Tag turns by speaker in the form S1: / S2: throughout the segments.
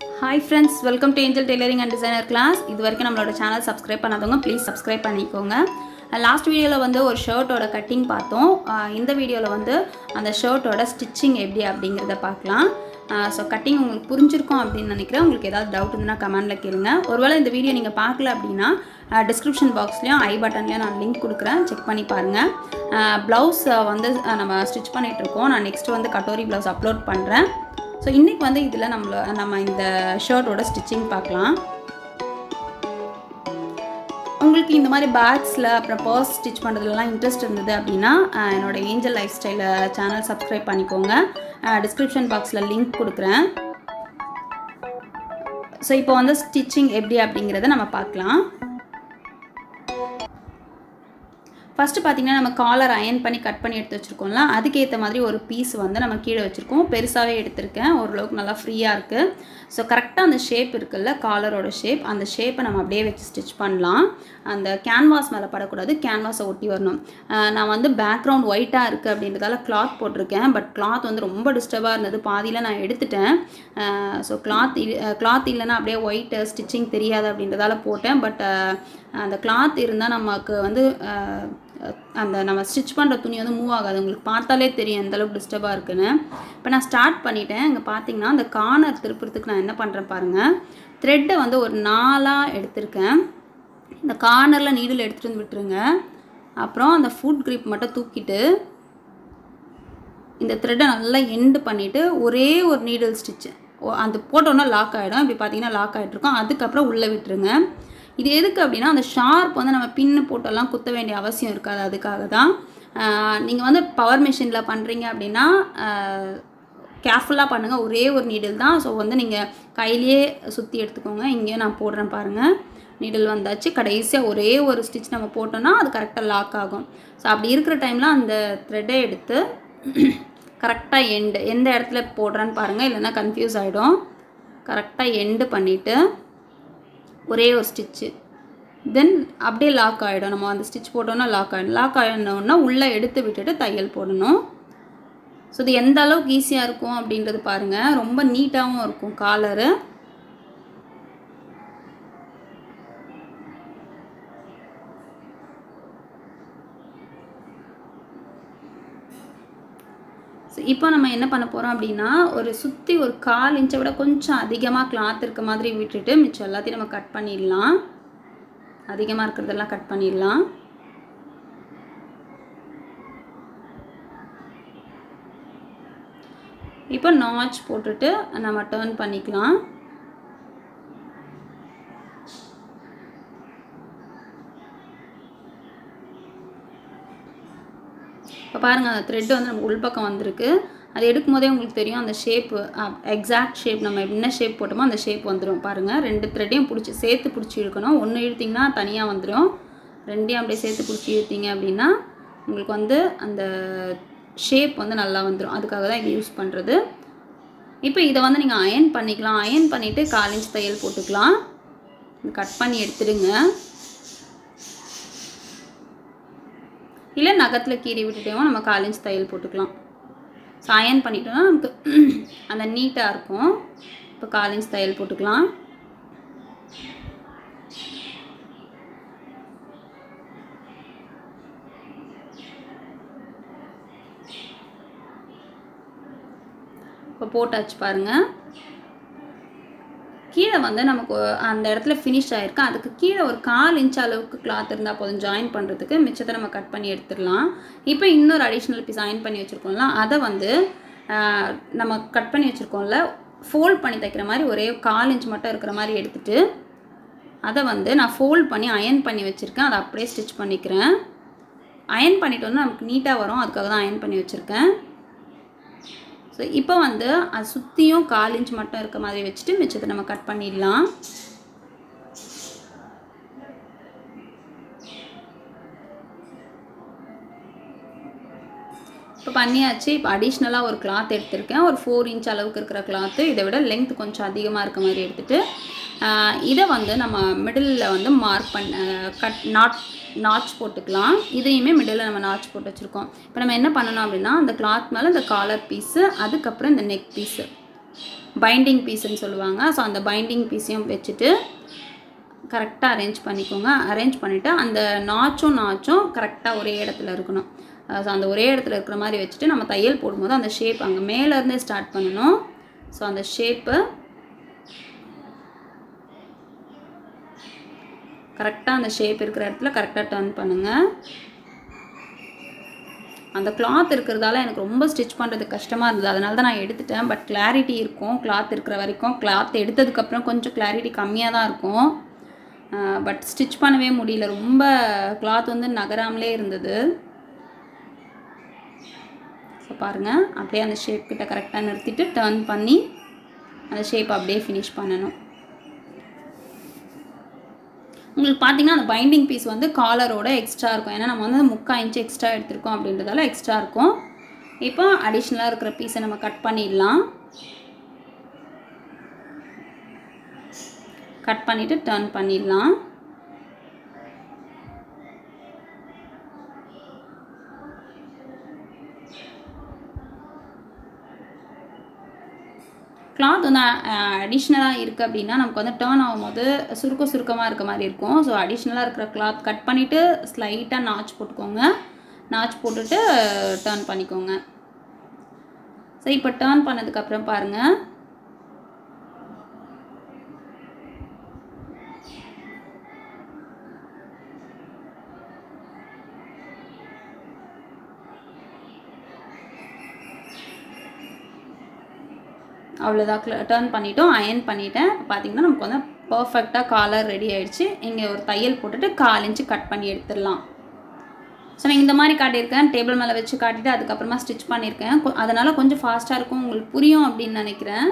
S1: Hi friends welcome to angel tailoring and designer class இது வரைக்கும் நம்மளோட சேனல் சப்ஸ்கிரைப் பண்ணாதவங்க ப்ளீஸ் சப்ஸ்கிரைப் பண்ணிக்கோங்க. லாஸ்ட் வீடியோவில் வந்து ஒரு ஷர்ட்டோட கட்டிங் பார்த்தோம். இந்த வீடியோவில் வந்து அந்த ஷர்ட்டோட ஸ்டிச்சிங் எப்படி அப்படிங்கிறத பார்க்கலாம். ஸோ கட்டிங் உங்களுக்கு புரிஞ்சிருக்கும் அப்படின்னு நினைக்கிறேன். உங்களுக்கு ஏதாவது டவுட் இருந்ததுன்னா கமெண்டில் கேளுங்க. ஒருவேளை இந்த வீடியோ நீங்கள் பார்க்கல அப்படின்னா டிஸ்கிரிப்ஷன் பாக்ஸ்லேயும் ஐ பட்டன்லேயும் நான் லிங்க் கொடுக்குறேன். செக் பண்ணி பாருங்கள் ப்ளவுஸ் வந்து நம்ம ஸ்டிச் பண்ணிகிட்ருக்கோம் நான் நெக்ஸ்ட் வந்து கட்டோரி ப்ளவுஸ் அப்லோட் பண்ணுறேன் ஸோ இன்றைக்கி வந்து இதில் நம்மள நம்ம இந்த ஷர்ட்டோட ஸ்டிச்சிங் பார்க்கலாம். உங்களுக்கு இந்த மாதிரி பேக்ஸில் அப்புறம் பர்ஸ் ஸ்டிச் பண்ணுறதுலலாம் இன்ட்ரெஸ்ட் இருந்தது அப்படின்னா என்னோடய ஏஞ்சல் லைஃப் ஸ்டைலை சேனல் சப்ஸ்கிரைப் பண்ணிக்கோங்க. டிஸ்கிரிப்ஷன் பாக்ஸில் லிங்க் கொடுக்குறேன். ஸோ இப்போ வந்து ஸ்டிச்சிங் எப்படி அப்படிங்கிறத நம்ம பார்க்கலாம். ஃபஸ்ட்டு பார்த்தீங்கன்னா நம்ம காலர் அயன் பண்ணி கட் பண்ணி எடுத்து வச்சுருக்கோம்ல அதுக்கேற்ற மாதிரி ஒரு பீஸ் வந்து நம்ம கீழே வச்சுருக்கோம். பெருசாகவே எடுத்திருக்கேன். ஓரளவுக்கு நல்லா ஃப்ரீயாக இருக்குது ஸோ கரெக்டாக அந்த ஷேப் இருக்குல்ல காலரோட ஷேப் அந்த ஷேப்பை நம்ம அப்படியே வச்சு ஸ்டிச் பண்ணலாம். அந்த கேன்வாஸ் மேலே படக்கூடாது கேன்வாஸை ஒட்டி வரணும். நான் வந்து பேக்ரவுண்ட் ஒயிட்டாக இருக்குது அப்படின்றதால கிளாத் போட்டிருக்கேன். பட் கிளாத் வந்து ரொம்ப டிஸ்டர்பாக இருந்தது. பாதியில் நான் எடுத்துட்டேன். ஸோ கிளாத் கிளாத் இல்லைன்னா அப்படியே ஒயிட் ஸ்டிச்சிங் தெரியாது அப்படின்றதால போட்டேன். பட் அந்த கிளாத் இருந்தால் நமக்கு வந்து அந்த நம்ம ஸ்டிச் பண்ணுற துணி வந்து மூவ் ஆகாது. உங்களுக்கு பார்த்தாலே தெரியும் எந்தளவுக்கு டிஸ்டர்பாக இருக்குன்னு. இப்போ நான் ஸ்டார்ட் பண்ணிட்டேன். இங்கே பார்த்தீங்கன்னா அந்த கார்னர் திருப்புறத்துக்கு நான் என்ன பண்ணுறேன் பாருங்கள் த்ரெட்டை வந்து ஒரு நாலாக எடுத்திருக்கேன். இந்த கார்னரில் நீடில் எடுத்துகிட்டு வந்து விட்டுருங்க. அப்புறம் அந்த ஃபுட் க்ரிப் மட்டும் தூக்கிட்டு இந்த த்ரெட்டை நல்லா எண்டு பண்ணிவிட்டு ஒரே ஒரு நீடில் ஸ்டிச்சு அந்த போட்டோன்னா லாக் ஆகிடும் இப்படி பார்த்தீங்கன்னா லாக் ஆகிட்ருக்கோம் அதுக்கப்புறம் உள்ளே விட்டுருங்க. இது எதுக்கு அப்படின்னா அந்த ஷார்ப் வந்து நம்ம பின்னு போட்டெல்லாம் குத்த வேண்டிய அவசியம் இருக்காது. அதுக்காக தான் நீங்கள் வந்து பவர் மிஷினில் பண்ணுறீங்க அப்படின்னா கேர்ஃபுல்லாக பண்ணுங்கள் ஒரே ஒரு நீடில் தான். ஸோ வந்து நீங்கள் கையிலேயே சுற்றி எடுத்துக்கோங்க. இங்கேயும் நான் போடுறேன் பாருங்கள் நீடில் வந்தாச்சு. கடைசியாக ஒரே ஒரு ஸ்டிச் நம்ம போட்டோன்னா அது கரெக்டாக லாக் ஆகும். ஸோ அப்படி இருக்கிற டைமில் அந்த த்ரெட்டை எடுத்து கரெக்டாக எண்டு எந்த இடத்துல போடுறேன்னு பாருங்கள் இல்லைன்னா கன்ஃபியூஸ் ஆகிடும் கரெக்டாக எண்டு பண்ணிவிட்டு ஒரே ஒரு ஸ்டிச்சு தென் அப்படியே லாக் ஆகிடும் நம்ம அந்த ஸ்டிச் போட்டோன்னா லாக் ஆகிடும் லாக் ஆகிடணுன்னா உள்ளே எடுத்து விட்டுட்டு தையல் போடணும். ஸோ இது எந்த அளவுக்கு ஈஸியாக இருக்கும் அப்படின்றது பாருங்கள் ரொம்ப நீட்டாகவும் இருக்கும் காலரு ஸோ இப்போ நம்ம என்ன பண்ண போகிறோம் அப்படின்னா ஒரு சுற்றி ஒரு கால் இன்ச்சை விட கொஞ்சம் அதிகமாக கிளாத் இருக்க மாதிரி விட்டுட்டு மிச்சம் எல்லாத்தையும் நம்ம கட் பண்ணிடலாம். அதிகமாக இருக்கிறதெல்லாம் கட் பண்ணிடலாம். இப்போ நாச் போட்டுட்டு நம்ம டேர்ன் பண்ணிக்கலாம். இப்போ பாருங்கள் அந்த த்ரெட் வந்து நம்ம உள்பக்கம் வந்திருக்கு. அது எடுக்கும் போதே உங்களுக்கு தெரியும் அந்த ஷேப்பு எக்ஸாக்ட் ஷேப் நம்ம என்ன ஷேப் போட்டோமோ அந்த ஷேப் வந்துடும் பாருங்கள் ரெண்டு த்ரெட்டையும் பிடிச்சி சேர்த்து பிடிச்சி இழுக்கணும். ஒன்று இழுத்திங்கன்னா தனியாக வந்துடும் ரெண்டையும் அப்படியே சேர்த்து பிடிச்சி இழுத்திங்க அப்படின்னா உங்களுக்கு வந்து அந்த ஷேப் வந்து நல்லா வந்துடும் அதுக்காக தான் இது யூஸ் பண்ணுறது இப்போ இதை வந்து நீங்கள் அயன் பண்ணிக்கலாம். அயன் பண்ணிவிட்டு காலேஜ் தையல் போட்டுக்கலாம். கட் பண்ணி எடுத்துடுங்க. இல்லை நகத்தில் கீறி விட்டுட்டேவும் நம்ம காலேஜ் தையல் போட்டுக்கலாம். ஸோ அயன் பண்ணிட்டோம்னா நமக்கு அந்த நீட்டாக இருக்கும். இப்போ காலேஜ் தையல் போட்டுக்கலாம். இப்போ போட்டாச்சு பாருங்கள் கீழே வந்து நமக்கு அந்த இடத்துல ஃபினிஷ் ஆகிருக்கு அதுக்கு கீழே ஒரு கால் இன்ச் அளவுக்கு கிளாத் இருந்தால் போதும். ஜாயின் பண்ணுறதுக்கு மிச்சத்தை நம்ம கட் பண்ணி எடுத்துடலாம். இப்போ இன்னொரு அடிஷ்னல் பீஸ் ஜாயின் பண்ணி வச்சுருக்கோம்ல அதை வந்து நம்ம கட் பண்ணி வச்சுருக்கோம்ல ஃபோல்ட் பண்ணி தைக்கிற மாதிரி ஒரே கால் இன்ச் மட்டும் இருக்கிற மாதிரி எடுத்துட்டு அதை வந்து நான் ஃபோல்ட் பண்ணி அயன் பண்ணி வச்சுருக்கேன். அதை அப்படியே ஸ்டிச் பண்ணிக்கிறேன். அயன் பண்ணிட்டோன்னா நமக்கு நீட்டாக வரும். அதுக்காக தான் அயன் பண்ணி வச்சுருக்கேன். ஸோ இப்போ வந்து அது சுற்றியும் கால் இன்ச் மட்டும் இருக்க மாதிரி வச்சுட்டு மிச்சத்தை நம்ம கட் பண்ணிடலாம். இப்போ பண்ணியாச்சு. இப்போ அடிஷ்னலாக ஒரு கிளாத் எடுத்திருக்கேன். ஒரு ஃபோர் இன்ச் அளவுக்கு இருக்கிற கிளாத்து இதை விட லென்த் கொஞ்சம் அதிகமாக இருக்க மாதிரி எடுத்துகிட்டு இதை வந்து நம்ம மிடில் வந்து மார்க் பண்ண கட் நாட் நாச் போட்டுக்கலாம். இதையுமே மிடில் நம்ம நாச் போட்டு வச்சுருக்கோம். இப்போ நம்ம என்ன பண்ணணும் அப்படின்னா அந்த கிளாத் மேலே இந்த காலர் பீஸு அதுக்கப்புறம் இந்த நெக் பீஸு பைண்டிங் பீஸுன்னு சொல்லுவாங்க. ஸோ அந்த பைண்டிங் பீஸையும் வச்சுட்டு கரெக்டாக அரேஞ்ச் பண்ணிக்கோங்க. அரேஞ்ச் பண்ணிவிட்டு அந்த நாச்சும் நாச்சும் கரெக்டாக ஒரே இடத்துல இருக்கணும். ஸோ அந்த ஒரே இடத்துல இருக்கிற மாதிரி வச்சுட்டு நம்ம தையல் போடும்போது அந்த ஷேப் அங்கே மேலேருந்தே ஸ்டார்ட் பண்ணணும். ஸோ அந்த ஷேப்பு கரெக்டாக அந்த ஷேப் இருக்கிற இடத்துல கரெக்டாக டர்ன் பண்ணுங்கள் அந்த கிளாத் இருக்கிறதால எனக்கு ரொம்ப ஸ்டிச் பண்ணுறது கஷ்டமாக இருந்தது. அதனால தான் நான் எடுத்துட்டேன். பட் கிளாரிட்டி இருக்கும். கிளாத் இருக்கிற வரைக்கும் கிளாத் எடுத்ததுக்கப்புறம் கொஞ்சம் கிளாரிட்டி கம்மியாக தான் இருக்கும். பட் ஸ்டிச் பண்ணவே முடியல. ரொம்ப கிளாத் வந்து நகராமலே இருந்தது. ஸோ பாருங்கள் அப்படியே அந்த ஷேப் கிட்ட கரெக்டாக நிறுத்திட்டு டர்ன் பண்ணி அந்த ஷேப் அப்படியே ஃபினிஷ் பண்ணணும். உங்களுக்கு பார்த்தீங்கன்னா அந்த பைண்டிங் பீஸ் வந்து காலரோட எக்ஸ்ட்ரா இருக்கும். ஏன்னா நம்ம வந்து முக்கால் இன்ச்சு எக்ஸ்ட்ரா எடுத்திருக்கோம் அப்படின்றதால எக்ஸ்ட்ரா இருக்கும். இப்போ அடிஷ்னலாக இருக்கிற பீஸை நம்ம கட் பண்ணிடலாம். கட் பண்ணிவிட்டு டர்ன் பண்ணிடலாம். கிளாத் வந்து அடிஷ்னலாக இருக்குது அப்படின்னா நமக்கு வந்து டேர்ன் ஆகும்போது சுருக்க சுருக்கமாக இருக்க மாதிரி இருக்கும். ஸோ அடிஷ்னலாக இருக்கிற கிளாத் கட் பண்ணிவிட்டு ஸ்லைட்டாக நாச் போட்டுக்கோங்க. நாச் போட்டுட்டு டேர்ன் பண்ணிக்கோங்க. ஸோ இப்போ டேர்ன் பண்ணதுக்கப்புறம் பாருங்கள் அவ்வளோதான் டேர்ன் பண்ணிட்டோம் அயன் பண்ணிட்டேன். பார்த்தீங்கன்னா நமக்கு வந்து பர்ஃபெக்டாக காலர் ரெடி ஆகிடுச்சு இங்கே ஒரு தையல் போட்டுட்டு கால் இன்ச்சு கட் பண்ணி எடுத்துடலாம். ஸோ நான் இந்த மாதிரி காட்டியிருக்கேன். டேபிள் மேலே வச்சு காட்டிட்டு அதுக்கப்புறமா ஸ்டிச் பண்ணியிருக்கேன். அதனால் கொஞ்சம் ஃபாஸ்ட்டாக இருக்கும். உங்களுக்கு புரியும் அப்படின்னு நினைக்கிறேன்.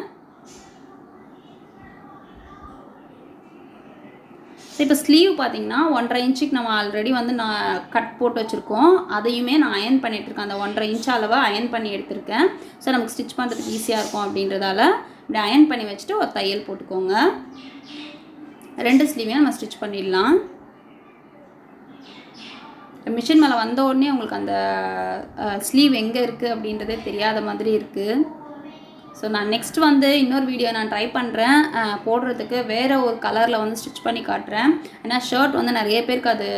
S1: ஸோ இப்போ ஸ்லீவ் பார்த்தீங்கன்னா ஒன்றரை இன்ச்சுக்கு நம்ம ஆல்ரெடி வந்து நான் கட் போட்டு வச்சுருக்கோம். அதையுமே நான் அயன் பண்ணிட்டு இருக்கேன். அந்த ஒன்றரை இன்ச் அளவை அயன் பண்ணி எடுத்திருக்கேன். ஸோ நமக்கு ஸ்டிச் பண்ணுறதுக்கு ஈஸியாக இருக்கும் அப்படின்றதால இப்படி அயன் பண்ணி வச்சுட்டு ஒரு தையல் போட்டுக்கோங்க. ரெண்டு ஸ்லீவையும் நம்ம ஸ்டிச் பண்ணிடலாம். மிஷின் மேலே வந்த உடனே உங்களுக்கு அந்த ஸ்லீவ் எங்கே இருக்குது அப்படின்றதே தெரியாத மாதிரி இருக்குது ஸோ நான் நெக்ஸ்ட் வந்து இன்னொரு வீடியோ நான் ட்ரை பண்ணுறேன் போடுறதுக்கு வேறு ஒரு கலரில் வந்து ஸ்டிச் பண்ணி காட்டுறேன். ஏன்னா ஷர்ட் வந்து நிறைய பேருக்கு அது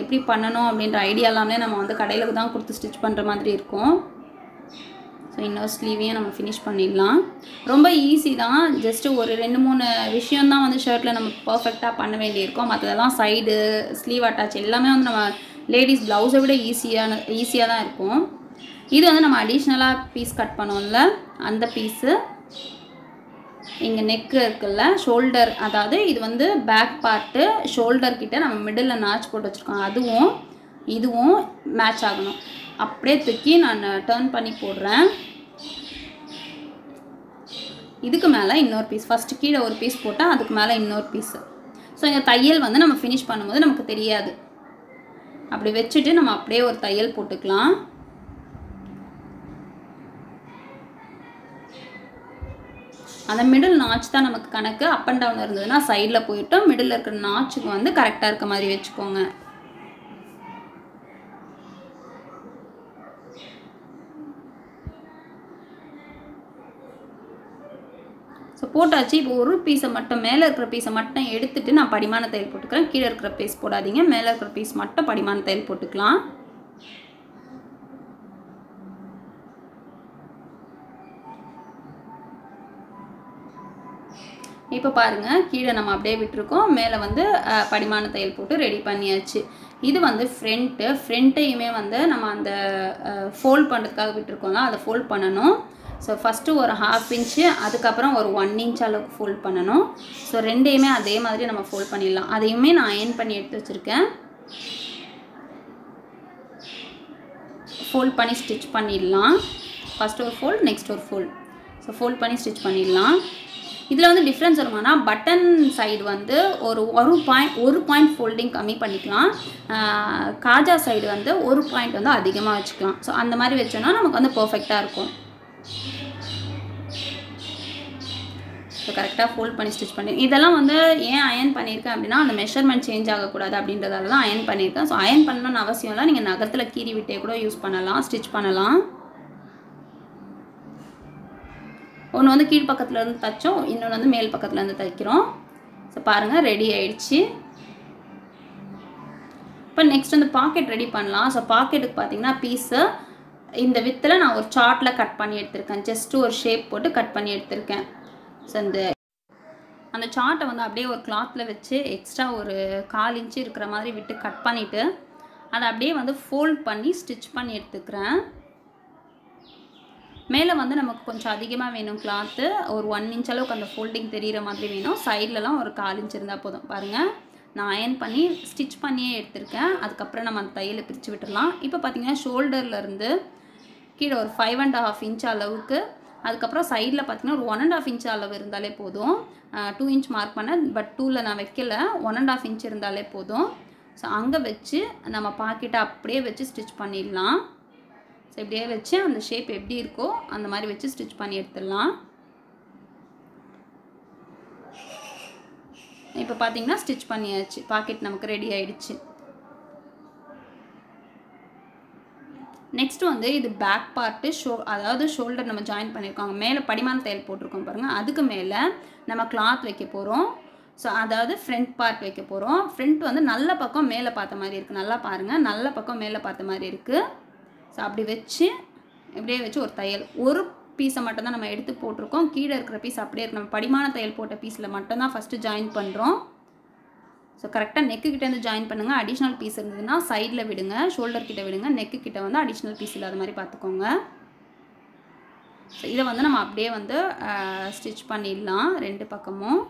S1: எப்படி பண்ணணும் அப்படின்ற ஐடியா எல்லாமே நம்ம வந்து கடையில் தான் கொடுத்து ஸ்டிச் பண்ணுற மாதிரி இருக்கும். ஸோ இன்னொரு ஸ்லீவையும் நம்ம ஃபினிஷ் பண்ணிடலாம். ரொம்ப ஈஸி தான். ஜஸ்ட்டு ஒரு ரெண்டு மூணு விஷயந்தான் வந்து ஷர்ட்டில் நம்ம பர்ஃபெக்டாக பண்ண வேண்டியிருக்கும். மற்றதெல்லாம் சைடு ஸ்லீவ் அட்டாச் எல்லாமே வந்து நம்ம லேடிஸ் ப்ளவுஸை விட ஈஸியான ஈஸியாக தான் இருக்கும். இது வந்து நம்ம அடிஷ்னலாக பீஸ் கட் பண்ணோம்ல அந்த பீஸு இங்கே நெக்கு இருக்குல்ல ஷோல்டர் அதாவது இது வந்து பேக் பார்ட்டு ஷோல்டர் கிட்ட நம்ம மிடில் நாச் போட்டு வச்சுருக்கோம். அதுவும் இதுவும் மேட்ச் ஆகணும். அப்படியே தூக்கி நான் டேர்ன் பண்ணி போடுறேன். இதுக்கு மேலே இன்னொரு பீஸ் ஃபஸ்ட்டு கீழே ஒரு பீஸ் போட்டால் அதுக்கு மேலே இன்னொரு பீஸு ஸோ இந்த தையல் வந்து நம்ம ஃபினிஷ் பண்ணும்போது நமக்கு தெரியாது. அப்படி வச்சுட்டு நம்ம அப்படியே ஒரு தையல் போட்டுக்கலாம். அந்த மிடில் நாச் தான் நமக்கு கணக்கு. அப் அண்ட் டவுன் இருந்ததுன்னா சைடில் போயிட்டோம். மிடில் இருக்கிற நாச்சுக்கு வந்து கரெக்டாக இருக்க மாதிரி வச்சுக்கோங்க. ஸோ போட்டாச்சு. இப்போ ஒரு பீஸை மட்டும் மேலே இருக்கிற பீஸை மட்டும் எடுத்துகிட்டு நான் படிமான தையல் போட்டுக்கிறேன். கீழே இருக்கிற பீஸ் போடாதீங்க. மேலே இருக்கிற பீஸ் மட்டும் படிமான தையல் போட்டுக்கலாம். இப்போ பாருங்கள் கீழே நம்ம அப்படியே விட்டுருக்கோம். மேலே வந்து படிமான தையல் போட்டு ரெடி பண்ணியாச்சு. இது வந்து ஃப்ரண்ட்டு ஃப்ரண்ட்டையுமே வந்து நம்ம அந்த ஃபோல்ட் பண்ணுறதுக்காக விட்டுருக்கோம்ல அதை ஃபோல்ட் பண்ணணும். ஸோ ஃபஸ்ட்டு ஒரு ஹாஃப் இன்ச்சு அதுக்கப்புறம் ஒரு ஒன் இன்ச் அளவுக்கு ஃபோல்ட் பண்ணணும். ஸோ ரெண்டையுமே அதே மாதிரி நம்ம ஃபோல்ட் பண்ணிடலாம். அதையுமே நான் அயன் பண்ணி எடுத்து வச்சுருக்கேன். ஃபோல்ட் பண்ணி ஸ்டிச் பண்ணிடலாம். ஃபஸ்ட் ஒரு ஃபோல்ட் நெக்ஸ்ட் ஒரு ஃபோல்ட் ஸோ ஃபோல்ட் பண்ணி ஸ்டிச் பண்ணிடலாம். இதில் வந்து டிஃப்ரென்ஸ் வருமானா பட்டன் சைடு வந்து ஒரு ஒரு பாயிண்ட் ஒரு பாயிண்ட் ஃபோல்டிங் கம்மி பண்ணிக்கலாம். காஜா சைடு வந்து ஒரு பாயிண்ட் வந்து அதிகமாக வச்சுக்கலாம். ஸோ அந்த மாதிரி வச்சோன்னா நமக்கு வந்து பர்ஃபெக்டாக இருக்கும். ஸோ கரெக்டாக ஃபோல்ட் பண்ணி ஸ்டிச் பண்ணி இதெல்லாம் வந்து ஏன் அயன் பண்ணியிருக்கேன் அப்படின்னா அந்த மெஷர்மெண்ட் சேஞ்ச் ஆகக்கூடாது அப்படின்றதால தான் அயன் பண்ணியிருக்கேன். ஸோ அயன் பண்ணணும்னு அவசியம் இல்லை. நீங்கள் நகத்தில் கீறி விட்டே கூட யூஸ் பண்ணலாம் ஸ்டிச் பண்ணலாம். ஒன்று வந்து கீழ் பக்கத்துல இருந்து தைச்சோம் இன்னொன்று வந்து மேல் பக்கத்துலேருந்து தைக்கிறோம். ஸோ பாருங்கள் ரெடி ஆயிடுச்சு. இப்போ நெக்ஸ்ட் வந்து பாக்கெட் ரெடி பண்ணலாம். ஸோ பாக்கெட்டுக்கு பார்த்தீங்கன்னா பீஸு இந்த வித்தில் நான் ஒரு சார்ட்டில் கட் பண்ணி எடுத்திருக்கேன். ஜஸ்ட்டு ஒரு ஷேப் போட்டு கட் பண்ணி எடுத்திருக்கேன். ஸோ இந்த அந்த சார்ட்டை வந்து அப்படியே ஒரு கிளாத்தில் வச்சு எக்ஸ்ட்ரா ஒரு கால் இன்ச்சு இருக்கிற மாதிரி விட்டு கட் பண்ணிவிட்டு அதை அப்படியே வந்து ஃபோல்ட் பண்ணி ஸ்டிச் பண்ணி எடுத்துக்கிறேன். மேலே வந்து நமக்கு கொஞ்சம் அதிகமாக வேணும் கிளாத்து ஒரு ஒன் இன்ச் அளவுக்கு அந்த ஃபோல்டிங் தெரிகிற மாதிரி வேணும். சைட்லலாம் ஒரு கால் இன்ச் இருந்தால் போதும். பாருங்கள் நான் அயன் பண்ணி ஸ்டிச் பண்ணியே எடுத்திருக்கேன். அதுக்கப்புறம் நம்ம அந்த தையலை பிரித்து விட்டுடலாம் இப்போ பார்த்தீங்கன்னா ஷோல்டர்லேருந்து கீழே ஒரு ஃபைவ் அண்ட் ஹாஃப் இன்ச் அளவுக்கு அதுக்கப்புறம் சைடில் பார்த்தீங்கன்னா ஒரு ஒன் அண்ட் ஆஃப் இன்ச் அளவு இருந்தாலே போதும். டூ இன்ச் மார்க் பண்ணேன் பட் டூவில் நான் வைக்கல. ஒன் அண்ட் ஆஃப் இன்ச் இருந்தாலே போதும். ஸோ அங்கே வச்சு நம்ம பாக்கெட்டை அப்படியே வச்சு ஸ்டிச் பண்ணிடலாம். இப்படியே வச்சு அந்த ஷேப் எப்படி இருக்கோ அந்த மாதிரி வச்சு ஸ்டிச் பண்ணி எடுத்துடலாம். இப்போ பார்த்தீங்கன்னா ஸ்டிச் பண்ணியாச்சு. பாக்கெட் நமக்கு ரெடி ஆயிடுச்சு. நெக்ஸ்ட் வந்து இது பேக் பார்ட்டு ஷோ அதாவது ஷோல்டர் நம்ம ஜாயின் பண்ணியிருக்கோம். மேலே படிமான தையல் போட்டிருக்கோம் பாருங்கள் அதுக்கு மேலே நம்ம கிளாத் வைக்க போகிறோம் ஸோ அதாவது ஃப்ரண்ட் பார்ட் வைக்க போகிறோம் ஃப்ரண்ட் வந்து நல்ல பக்கம் மேலே பார்த்த மாதிரி இருக்குது நல்லா பாருங்கள் நல்ல பக்கம் மேலே பார்த்த மாதிரி இருக்குது ஸோ அப்படி வச்சு இப்படியே வச்சு ஒரு தையல். ஒரு பீஸை மட்டும்தான் நம்ம எடுத்து போட்டிருக்கோம். கீழே இருக்கிற பீஸ் அப்படியே இருக்கு. நம்ம படிமான தையல் போட்ட பீஸில் மட்டும்தான் ஃபஸ்ட்டு ஜாயின் பண்ணுறோம் ஸோ கரெக்டாக நெக்கு கிட்டேருந்து ஜாயின் பண்ணுங்கள் அடிஷ்னல் பீஸ் இருந்ததுன்னா சைடில் விடுங்க. ஷோல்டர் கிட்ட விடுங்க. நெக்கு கிட்ட வந்து அடிஷ்னல் பீஸ் இல்லாத மாதிரி பார்த்துக்கோங்க. ஸோ இதை வந்து நம்ம அப்படியே வந்து ஸ்டிச் பண்ணிடலாம். ரெண்டு பக்கமும்.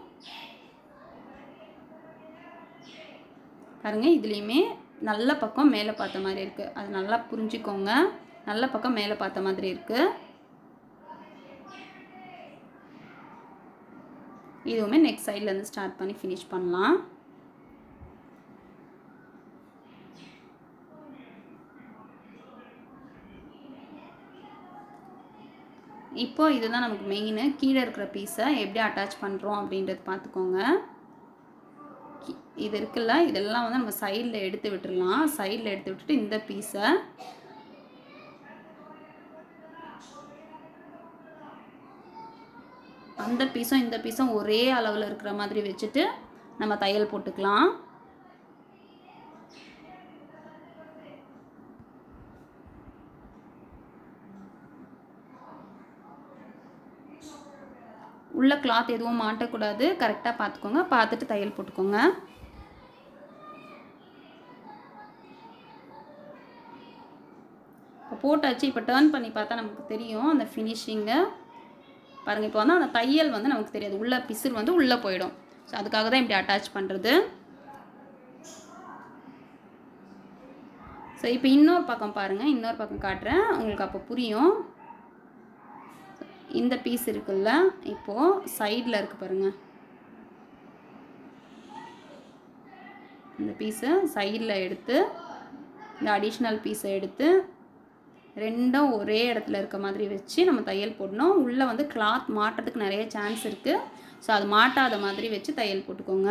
S1: பாருங்கள் இதுலேயுமே நல்ல பக்கம் மேலே பார்த்த மாதிரி இருக்குது அது நல்லா புரிஞ்சுக்கோங்க. நல்ல பக்கம் மேலே பார்த்த மாதிரி இருக்குது இதுவுமே நெக்ஸ்ட் சைட்லேருந்து ஸ்டார்ட் பண்ணி ஃபினிஷ் பண்ணலாம். இப்போது இதுதான் நமக்கு மெயின் கீழே இருக்கிற பீஸை எப்படி அட்டாச் பண்ணுறோம் அப்படின்றது பார்த்துக்கோங்க. இது இருக்குல்ல இதெல்லாம் வந்து நம்ம சைடில் எடுத்து விட்டுடலாம் சைடில் எடுத்து விட்டுட்டு இந்த பீஸை அந்த பீஸும் இந்த பீஸும் ஒரே அளவில் இருக்கிற மாதிரி வச்சுட்டு நம்ம தையல் போட்டுக்கலாம். உள்ள கிளாத் எதுவும் மாட்டக்கூடாது. கரெக்டாக பார்த்துக்கோங்க. பார்த்துட்டு தையல் போட்டுக்கோங்க. போட்டாச்சு இப்போ டேர்ன் பண்ணி பார்த்தா நமக்கு தெரியும் அந்த ஃபினிஷிங்கை பாருங்கள் இப்போ வந்து அந்த தையல் வந்து நமக்கு தெரியாது. உள்ளே பிசில் வந்து உள்ளே போயிடும். ஸோ அதுக்காக தான் இப்படி அட்டாச் பண்ணுறது ஸோ இப்போ இன்னொரு பக்கம் பாருங்கள் இன்னொரு பக்கம் காட்டுறேன். உங்களுக்கு அப்போ புரியும். இந்த பீஸ் இருக்குல்ல இப்போது சைடில் இருக்கு பாருங்கள் இந்த பீஸை சைடில் எடுத்து இந்த அடிஷ்னல் பீஸை எடுத்து ரெண்டும் ஒரே இடத்துல இருக்க மாதிரி வச்சு நம்ம தையல் போடணும். உள்ளே வந்து கிளாத் மாட்டுறதுக்கு நிறைய சான்ஸ் இருக்குது ஸோ அது மாட்டாத மாதிரி வச்சு தையல் போட்டுக்கோங்க.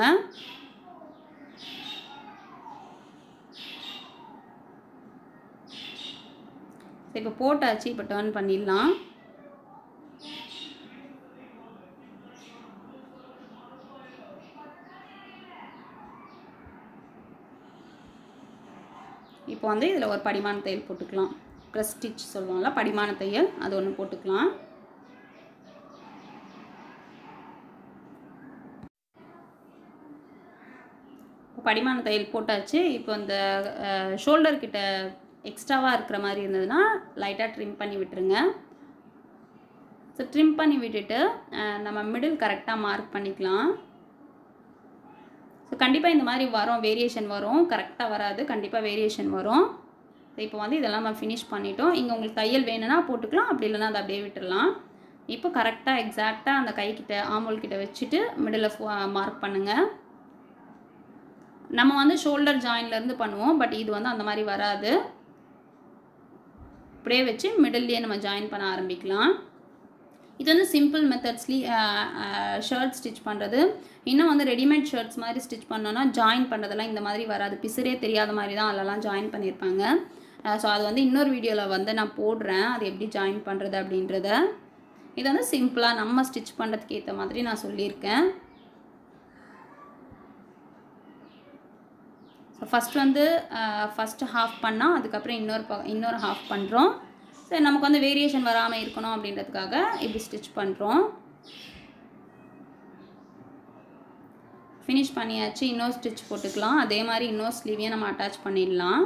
S1: இப்போ போட்டாச்சு. இப்போ டேர்ன் பண்ணிடலாம். இப்போ வந்து இதில் ஒரு படிமான தையல் போட்டுக்கலாம். ப்ரெஸ் ஸ்டிச் சொல்லுவாங்களா படிமான தையல் அது ஒன்று போட்டுக்கலாம். படிமான தையல் போட்டாச்சு. இப்போ இந்த ஷோல்டர் கிட்ட எக்ஸ்ட்ராவாக இருக்கிற மாதிரி இருந்ததுன்னா லைட்டாக ட்ரிம் பண்ணி விட்டுருங்க. ஸோ ட்ரிம் பண்ணி விட்டுட்டு நம்ம மிடில் கரெக்டாக மார்க் பண்ணிக்கலாம். ஸோ கண்டிப்பாக இந்த மாதிரி வரும் வேரியேஷன் வரும். கரெக்டாக வராது கண்டிப்பாக வேரியேஷன் வரும். இப்போ வந்து இதெல்லாம் நம்ம ஃபினிஷ் பண்ணிட்டோம். இங்கே உங்களுக்கு தையல் வேணும்னா போட்டுக்கலாம். அப்படி இல்லைன்னா அதை அப்படியே விட்டுடலாம் இப்போ கரெக்டாக எக்ஸாக்டாக அந்த கைக்கிட்ட ஆமோல் கிட்ட வச்சுட்டு மிடில் மார்க் பண்ணுங்கள் நம்ம வந்து ஷோல்டர் ஜாயின்லேருந்து பண்ணுவோம். பட் இது வந்து அந்த மாதிரி வராது. இப்படியே வச்சு மிடில்லையே நம்ம ஜாயின் பண்ண ஆரம்பிக்கலாம். இது வந்து சிம்பிள் மெத்தட்ஸ்லி ஷர்ட் ஸ்டிச் பண்ணுறது இன்னும் வந்து ரெடிமேட் ஷர்ட்ஸ் மாதிரி ஸ்டிச் பண்ணோன்னா ஜாயின் பண்ணுறதெல்லாம் இந்த மாதிரி வராது. பிசுரே தெரியாத மாதிரி தான் அதெல்லாம் ஜாயின் பண்ணியிருப்பாங்க ஸோ அது வந்து இன்னொரு வீடியோவில் வந்து நான் போடுறேன். அது எப்படி ஜாயின் பண்ணுறது அப்படின்றத. இது வந்து சிம்பிளாக நம்ம ஸ்டிச் பண்ணுறதுக்கு ஏற்ற மாதிரி நான் சொல்லியிருக்கேன். ஸோ ஃபஸ்ட் வந்து ஃபஸ்ட்டு ஹாஃப் பண்ணால் அதுக்கப்புறம் இன்னொரு ப இன்னொரு ஹாஃப் பண்ணுறோம் சரி நமக்கு வந்து வேரியேஷன் வராமல் இருக்கணும் அப்படின்றதுக்காக இப்படி ஸ்டிச் பண்ணுறோம் ஃபினிஷ் பண்ணியாச்சு. இன்னொரு ஸ்டிச் போட்டுக்கலாம். அதே மாதிரி இன்னொரு ஸ்லீவையும் நம்ம அட்டாச் பண்ணிடலாம்.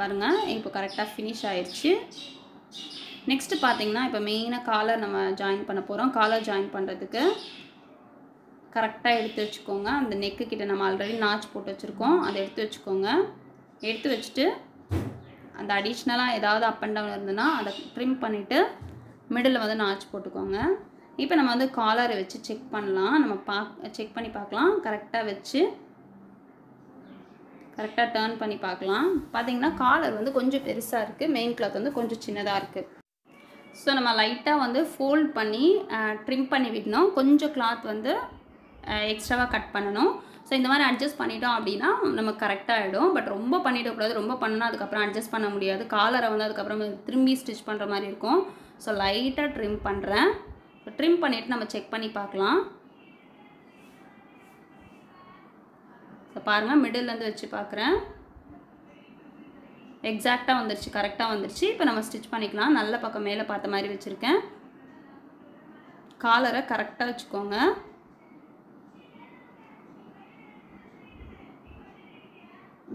S1: பாருங்கள் இப்போ கரெக்டாக ஃபினிஷ் ஆயிடுச்சு நெக்ஸ்ட்டு பார்த்தீங்கன்னா இப்போ மெயினாக காலர் நம்ம ஜாயின் பண்ண போகிறோம் காலர் ஜாயின் பண்ணுறதுக்கு கரெக்டாக எடுத்து வச்சுக்கோங்க. அந்த நெக்கு கிட்ட நம்ம ஆல்ரெடி நாச் போட்டு வச்சுருக்கோம். அதை எடுத்து வச்சுக்கோங்க. எடுத்து வச்சுட்டு அந்த அடிஷ்னலாக ஏதாவது அப் அண்ட் டவுன் இருந்ததுன்னா அதை ட்ரிம் பண்ணிவிட்டு மிடில் வந்து நாச் போட்டுக்கோங்க. இப்போ நம்ம வந்து காலரை வச்சு செக் பண்ணலாம். நம்ம பாக் செக் பண்ணி பார்க்கலாம். கரெக்டாக வச்சு கரெக்டாக டேர்ன் பண்ணி பார்க்கலாம். பார்த்தீங்கன்னா காலர் வந்து கொஞ்சம் பெருசாக இருக்குது மெயின் கிளாத் வந்து கொஞ்சம் சின்னதாக இருக்குது ஸோ நம்ம லைட்டாக வந்து ஃபோல்ட் பண்ணி ட்ரிம் பண்ணி விடணும். கொஞ்சம் கிளாத் வந்து எக்ஸ்ட்ராவாக கட் பண்ணணும். ஸோ இந்த மாதிரி அட்ஜஸ்ட் பண்ணிட்டோம் அப்படின்னா நமக்கு கரெக்டாக ஆகிடும் பட் ரொம்ப பண்ணிடக்கூடாது. ரொம்ப பண்ணால் அதுக்கப்புறம் அட்ஜஸ்ட் பண்ண முடியாது. காலரை வந்து அதுக்கப்புறம் திரும்பி ஸ்டிச் பண்ணுற மாதிரி இருக்கும். ஸோ லைட்டாக ட்ரிம் பண்ணுறேன் ட்ரிம் பண்ணிவிட்டு நம்ம செக் பண்ணி பார்க்கலாம். இப்போ பாருங்கள் மிடில்லேருந்து வச்சு பார்க்குறேன் எக்ஸாக்டாக வந்துருச்சு கரெக்டாக வந்துருச்சு. இப்போ நம்ம ஸ்டிச் பண்ணிக்கலாம். நல்ல பக்கம் மேலே பார்த்த மாதிரி வச்சுருக்கேன். காலரை கரெக்டாக வச்சுக்கோங்க.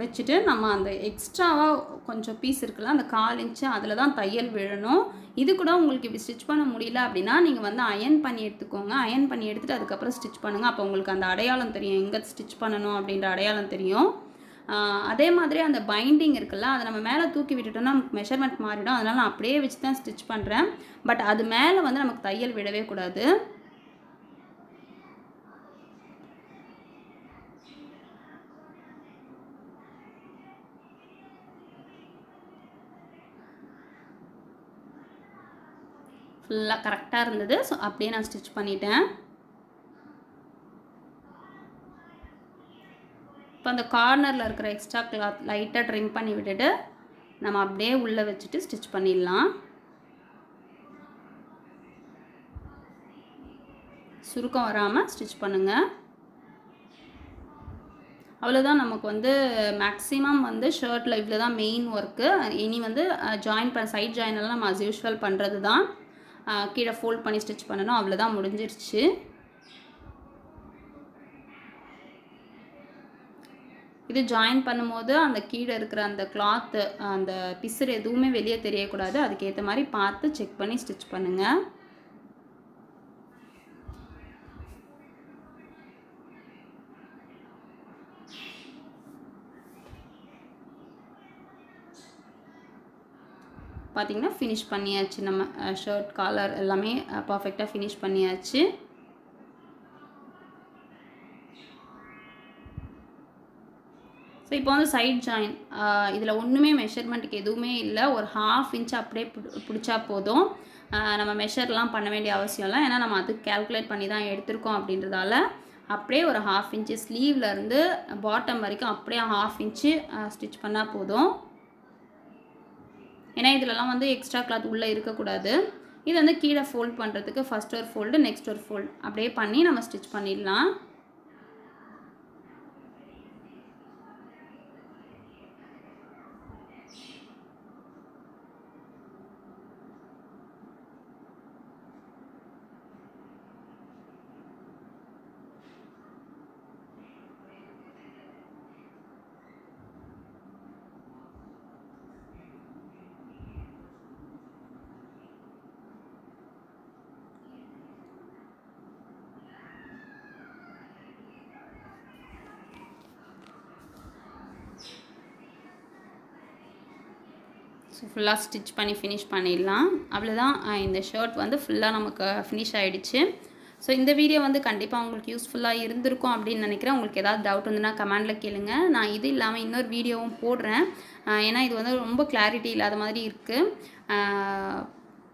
S1: வச்சுட்டு நம்ம அந்த எக்ஸ்ட்ராவாக கொஞ்சம் பீஸ் இருக்குல்ல அந்த கால் இன்ச்சு அதில் தான் தையல் விழணும். இது கூட உங்களுக்கு இப்படி ஸ்டிச் பண்ண முடியல அப்படின்னா நீங்கள் வந்து அயன் பண்ணி எடுத்துக்கோங்க. அயன் பண்ணி எடுத்துகிட்டு அதுக்கப்புறம் ஸ்டிச் பண்ணுங்கள் அப்போ உங்களுக்கு அந்த அடையாளம் தெரியும். எங்கே ஸ்டிச் பண்ணணும் அப்படின்ற அடையாளம் தெரியும். அதே மாதிரி அந்த பைண்டிங் இருக்குல்ல அதை நம்ம மேலே தூக்கி விட்டுட்டோம்னா நமக்கு மெஷர்மெண்ட் மாறிடும். அதனால் நான் அப்படியே வச்சு தான் ஸ்டிச் பண்ணுறேன் பட் அது மேலே வந்து நமக்கு தையல் விடவே கூடாது. ஃபுல்லாக கரெக்டாக இருந்தது. ஸோ அப்படியே நான் ஸ்டிச் பண்ணிட்டேன். இப்போ அந்த கார்னரில் இருக்கிற எக்ஸ்ட்ரா கிளாத் லைட்டாக ட்ரிம் பண்ணி விட்டுட்டு நம்ம அப்படியே உள்ளே வச்சுட்டு ஸ்டிச் பண்ணிடலாம். சுருக்கம் வராமல் ஸ்டிச் பண்ணுங்கள் அவ்வளோதான் நமக்கு வந்து மேக்ஸிமம் வந்து ஷர்ட்டில் இவ்வளோ தான் மெயின் ஒர்க்கு இனி வந்து ஜாயின் பண்ண சைட் ஜாயின் எல்லாம் நம்ம அஸ் யூஷுவல் பண்ணுறது தான் கீழே ஃபோல்ட் பண்ணி ஸ்டிச் பண்ணணும். அவ்வளோதான் முடிஞ்சிருச்சு. இது ஜாயின் பண்ணும்போது அந்த கீழே இருக்கிற அந்த கிளாத்து அந்த பிசுறு எதுவுமே வெளியே தெரியக்கூடாது. அதுக்கேற்ற மாதிரி பார்த்து செக் பண்ணி ஸ்டிச் பண்ணுங்கள் பார்த்திங்கன்னா ஃபினிஷ் பண்ணியாச்சு. நம்ம ஷர்ட் காலர் எல்லாமே பர்ஃபெக்டாக ஃபினிஷ் பண்ணியாச்சு. ஸோ இப்போ வந்து சைட் ஜாயின் இதில் ஒன்றுமே மெஷர்மெண்ட்டுக்கு எதுவுமே இல்லை. ஒரு ஹாஃப் இன்ச் அப்படியே பிடிச்சா போதும். நம்ம மெஷர்லாம் பண்ண வேண்டிய அவசியம் இல்லை. ஏன்னா நம்ம அது கேல்குலேட் பண்ணி தான் எடுத்திருக்கோம் அப்படின்றதால அப்படியே ஒரு ஹாஃப் இன்ச்சு ஸ்லீவ்லேருந்து பாட்டம் வரைக்கும் அப்படியே ஹாஃப் இன்ச்சு ஸ்டிச் பண்ணால் போதும். ஏன்னா இதிலலாம் வந்து எக்ஸ்ட்ரா கிளாத் உள்ளே இருக்கக்கூடாது. இது வந்து கீழே ஃபோல்ட் பண்ணுறதுக்கு ஃபஸ்ட் ஒரு ஃபோல்டு நெக்ஸ்ட் ஒரு ஃபோல்டு அப்படியே பண்ணி நம்ம ஸ்டிச் பண்ணிடலாம். ஃபுல்லாக ஸ்டிச் பண்ணி ஃபினிஷ் பண்ணிடலாம். அவ்வளோதான் இந்த ஷர்ட் வந்து ஃபுல்லாக நமக்கு ஃபினிஷ் ஆகிடுச்சு ஸோ இந்த வீடியோ வந்து கண்டிப்பாக உங்களுக்கு யூஸ்ஃபுல்லாக இருந்திருக்கும் அப்படின்னு நினைக்கிறேன். உங்களுக்கு ஏதாவது டவுட் வந்துன்னா கமெண்டில் கேளுங்க. நான் இது இல்லாமல் இன்னொரு வீடியோவும் போடுறேன். ஏன்னா இது வந்து ரொம்ப கிளாரிட்டி இல்லாத மாதிரி இருக்குது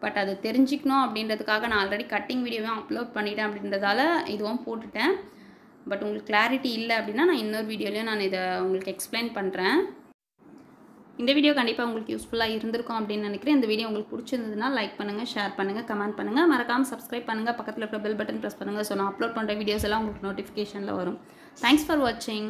S1: பட் அது தெரிஞ்சுக்கணும் அப்படின்றதுக்காக நான் ஆல்ரெடி கட்டிங் வீடியோவும் அப்லோட் பண்ணிட்டேன் அப்படின்றதால இதுவும் போட்டுட்டேன். பட் உங்களுக்கு கிளாரிட்டி இல்லை அப்படின்னா நான் இன்னொரு வீடியோலையும் நான் இதை உங்களுக்கு எக்ஸ்பிளைன் பண்ணுறேன் இந்த வீடியோ கண்டிப்பாக உங்களுக்கு யூஸ்ஃபுல்லாக இருந்திருக்கும் அப்படின்னு நினைக்கிறேன். இந்த வீடியோ உங்களுக்கு பிடிச்சிருந்ததுன்னா லைக் பண்ணுங்கள் ஷேர் பண்ணுங்கள் கமெண்ட் பண்ணுங்கள் மறக்காமல் சப்ஸ்கிரைப் பண்ணுங்கள் பக்கத்தில் இருக்கிற பெல் பட்டன் ப்ரெஸ் பண்ணுங்கள் ஸோ நான் அப்லோட் பண்ணுற வீடியோஸ் எல்லாம் உங்களுக்கு நோட்டிஃபிகேஷனில் வரும். தேங்க்ஸ் ஃபார் வாட்சிங்